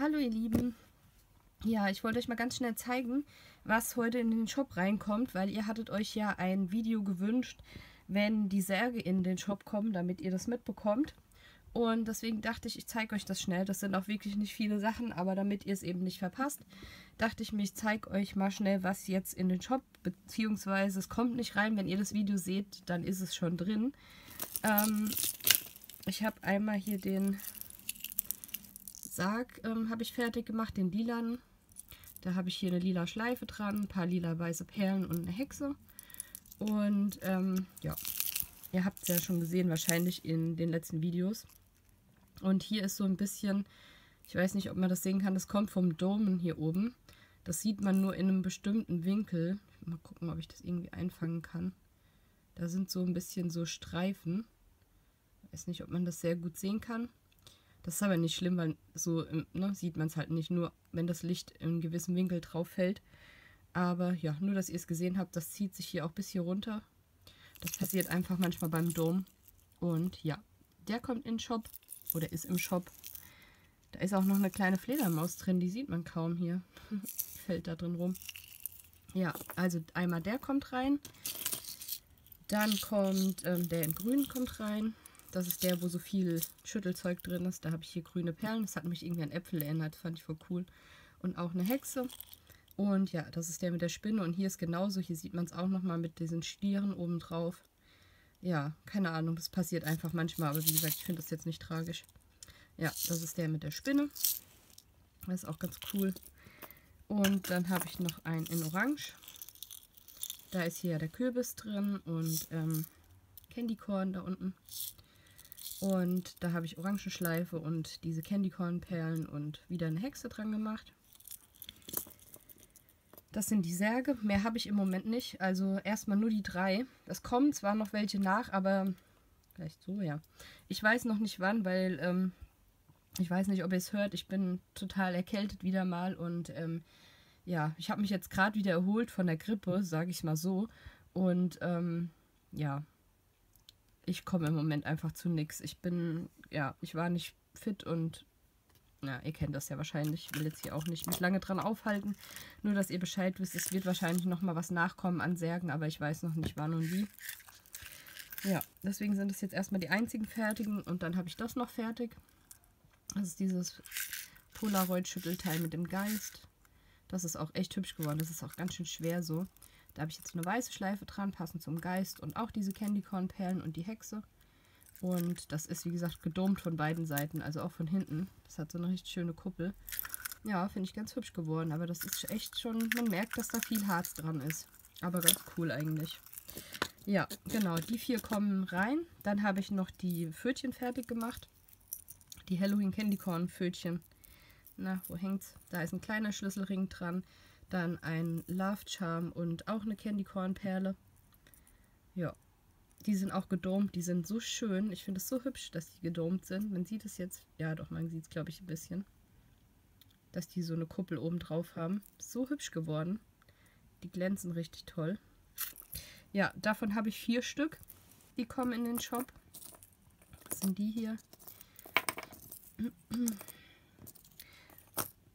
Hallo ihr Lieben. Ja, ich wollte euch mal ganz schnell zeigen, was heute in den Shop reinkommt, weil ihr hattet euch ja ein Video gewünscht, wenn die Särge in den Shop kommen, damit ihr das mitbekommt. Und deswegen dachte ich, ich zeige euch das schnell. Das sind auch wirklich nicht viele Sachen, aber damit ihr es eben nicht verpasst, dachte ich mir, ich zeige euch mal schnell, was jetzt in den Shop, beziehungsweise es kommt nicht rein. Wenn ihr das Video seht, dann ist es schon drin. Ähm, ich habe einmal hier den Sarg ähm, habe ich fertig gemacht, den lilanen. Da habe ich hier eine lila Schleife dran, ein paar lila weiße Perlen und eine Hexe. Und ähm, ja, ihr habt es ja schon gesehen wahrscheinlich in den letzten Videos. Und hier ist so ein bisschen, ich weiß nicht, ob man das sehen kann, das kommt vom Domen hier oben. Das sieht man nur in einem bestimmten Winkel. Mal gucken, ob ich das irgendwie einfangen kann. Da sind so ein bisschen so Streifen. Ich weiß nicht, ob man das sehr gut sehen kann. Das ist aber nicht schlimm, weil so ne, sieht man es halt nicht, nur wenn das Licht in einem gewissen Winkel drauf fällt. Aber ja, nur, dass ihr es gesehen habt, das zieht sich hier auch bis hier runter. Das passiert einfach manchmal beim Dom. Und ja, der kommt in den Shop oder ist im Shop. Da ist auch noch eine kleine Fledermaus drin, die sieht man kaum hier. Fällt da drin rum. Ja, also einmal der kommt rein. Dann kommt ähm, der in grün kommt rein. Das ist der, wo so viel Schüttelzeug drin ist. Da habe ich hier grüne Perlen. Das hat mich irgendwie an Äpfel erinnert. Fand ich voll cool. Und auch eine Hexe. Und ja, das ist der mit der Spinne. Und hier ist genauso. Hier sieht man es auch nochmal mit diesen Stieren oben drauf. Ja, keine Ahnung. Das passiert einfach manchmal. Aber wie gesagt, ich finde das jetzt nicht tragisch. Ja, das ist der mit der Spinne. Das ist auch ganz cool. Und dann habe ich noch einen in Orange. Da ist hier der Kürbis drin und ähm, Candycorn da unten. Und da habe ich Orangenschleife und diese Candycorn-Perlen und wieder eine Hexe dran gemacht. Das sind die Särge. Mehr habe ich im Moment nicht. Also erstmal nur die drei. Es kommen zwar noch welche nach, aber vielleicht so, ja. Ich weiß noch nicht wann, weil ähm, ich weiß nicht, ob ihr es hört. Ich bin total erkältet wieder mal und ähm, ja, ich habe mich jetzt gerade wieder erholt von der Grippe, sage ich mal so. Und ähm, ja, ich komme im Moment einfach zu nichts. Ich bin, ja, ich war nicht fit und ja, ihr kennt das ja wahrscheinlich. Ich will jetzt hier auch nicht mich lange dran aufhalten. Nur, dass ihr Bescheid wisst, es wird wahrscheinlich noch mal was nachkommen an Särgen, aber ich weiß noch nicht wann und wie. Ja, deswegen sind das jetzt erstmal die einzigen fertigen und dann habe ich das noch fertig. Das ist dieses Polaroid-Schüttelteil mit dem Geist. Das ist auch echt hübsch geworden. Das ist auch ganz schön schwer so. Da habe ich jetzt eine weiße Schleife dran, passend zum Geist und auch diese Candycorn-Perlen und die Hexe. Und das ist, wie gesagt, gedomt von beiden Seiten, also auch von hinten. Das hat so eine richtig schöne Kuppel. Ja, finde ich ganz hübsch geworden, aber das ist echt schon, man merkt, dass da viel Harz dran ist. Aber ganz cool eigentlich. Ja, genau, die vier kommen rein. Dann habe ich noch die Pfötchen fertig gemacht. Die Halloween Candycorn Pfötchen. Na, wo hängt's? Da ist ein kleiner Schlüsselring dran. Dann ein Love Charm und auch eine Candy Corn Perle. Ja, die sind auch gedomt. Die sind so schön. Ich finde es so hübsch, dass die gedomt sind. Man sieht es jetzt, ja doch, man sieht es glaube ich ein bisschen. Dass die so eine Kuppel oben drauf haben. So hübsch geworden. Die glänzen richtig toll. Ja, davon habe ich vier Stück. Die kommen in den Shop. Das sind die hier.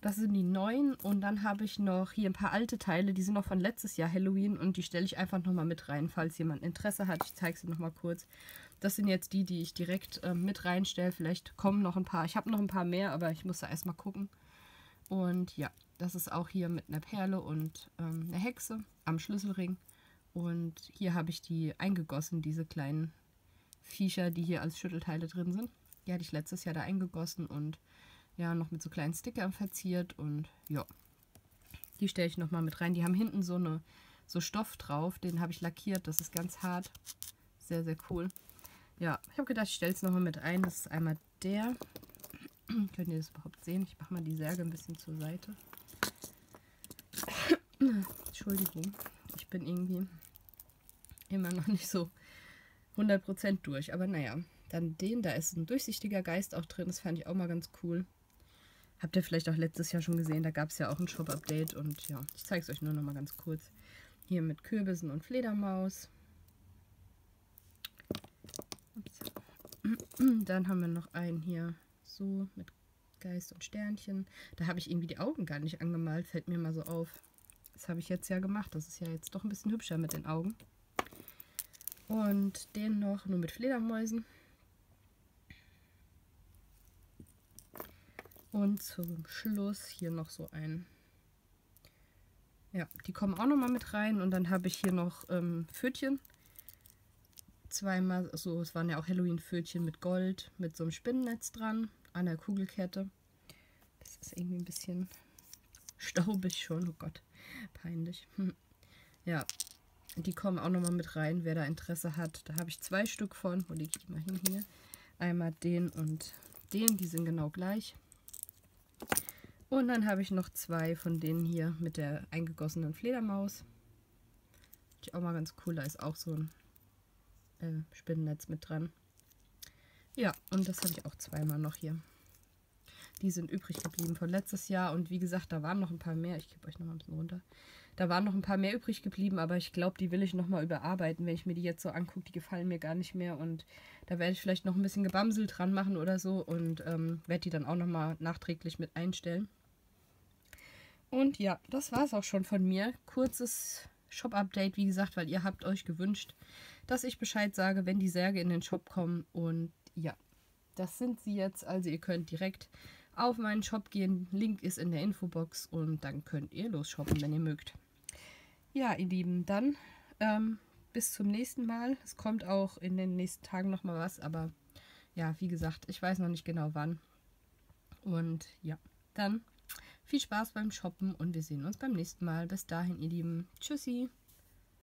Das sind die neuen und dann habe ich noch hier ein paar alte Teile, die sind noch von letztes Jahr Halloween und die stelle ich einfach nochmal mit rein, falls jemand Interesse hat. Ich zeige sie nochmal kurz. Das sind jetzt die, die ich direkt äh, mit reinstelle. Vielleicht kommen noch ein paar. Ich habe noch ein paar mehr, aber ich muss da erstmal gucken. Und ja, das ist auch hier mit einer Perle und ähm, einer Hexe am Schlüsselring. Und hier habe ich die eingegossen, diese kleinen Viecher, die hier als Schüttelteile drin sind. Die hatte ich letztes Jahr da eingegossen und ja, noch mit so kleinen Stickern verziert und ja, die stelle ich nochmal mit rein. Die haben hinten so eine so Stoff drauf, den habe ich lackiert, das ist ganz hart, sehr, sehr cool. Ja, ich habe gedacht, ich stelle es nochmal mit ein. Das ist einmal der. Könnt ihr das überhaupt sehen? Ich mache mal die Särge ein bisschen zur Seite. Entschuldigung, ich bin irgendwie immer noch nicht so 100% durch. Aber naja, dann den, da ist ein durchsichtiger Geist auch drin. Das fand ich auch mal ganz cool. Habt ihr vielleicht auch letztes Jahr schon gesehen, da gab es ja auch ein Shop-Update und ja, ich zeige es euch nur noch mal ganz kurz. Hier mit Kürbissen und Fledermaus. Ups. Dann haben wir noch einen hier so mit Geist und Sternchen. Da habe ich irgendwie die Augen gar nicht angemalt, fällt mir mal so auf. Das habe ich jetzt ja gemacht. Das ist ja jetzt doch ein bisschen hübscher mit den Augen. Und den noch nur mit Fledermäusen. Und zum Schluss hier noch so ein. Ja, die kommen auch noch mal mit rein. Und dann habe ich hier noch ähm, Pfötchen. Zweimal, so, es waren ja auch Halloween-Pfötchen mit Gold, mit so einem Spinnennetz dran, an der Kugelkette. Das ist irgendwie ein bisschen staubig schon. Oh Gott, peinlich. Hm. Ja, die kommen auch noch mal mit rein, wer da Interesse hat. Da habe ich zwei Stück von. Wo lege ich die mal hin hier? Einmal den und den, die sind genau gleich. Und dann habe ich noch zwei von denen hier mit der eingegossenen Fledermaus. Die auch mal ganz cool. Da ist auch so ein äh, Spinnennetz mit dran. Ja, und das habe ich auch zweimal noch hier. Die sind übrig geblieben von letztes Jahr. Und wie gesagt, da waren noch ein paar mehr. Ich gebe euch noch mal ein bisschen runter. Da waren noch ein paar mehr übrig geblieben, aber ich glaube, die will ich noch mal überarbeiten, wenn ich mir die jetzt so angucke. Die gefallen mir gar nicht mehr und da werde ich vielleicht noch ein bisschen Gebamsel dran machen oder so und ähm, werde die dann auch noch mal nachträglich mit einstellen. Und ja, das war es auch schon von mir. Kurzes Shop-Update, wie gesagt, weil ihr habt euch gewünscht, dass ich Bescheid sage, wenn die Särge in den Shop kommen. Und ja, das sind sie jetzt. Also ihr könnt direkt auf meinen Shop gehen. Link ist in der Infobox und dann könnt ihr los shoppen, wenn ihr mögt. Ja, ihr Lieben, dann ähm, bis zum nächsten Mal. Es kommt auch in den nächsten Tagen nochmal was, aber ja, wie gesagt, ich weiß noch nicht genau wann. Und ja, dann viel Spaß beim Shoppen und wir sehen uns beim nächsten Mal. Bis dahin, ihr Lieben. Tschüssi.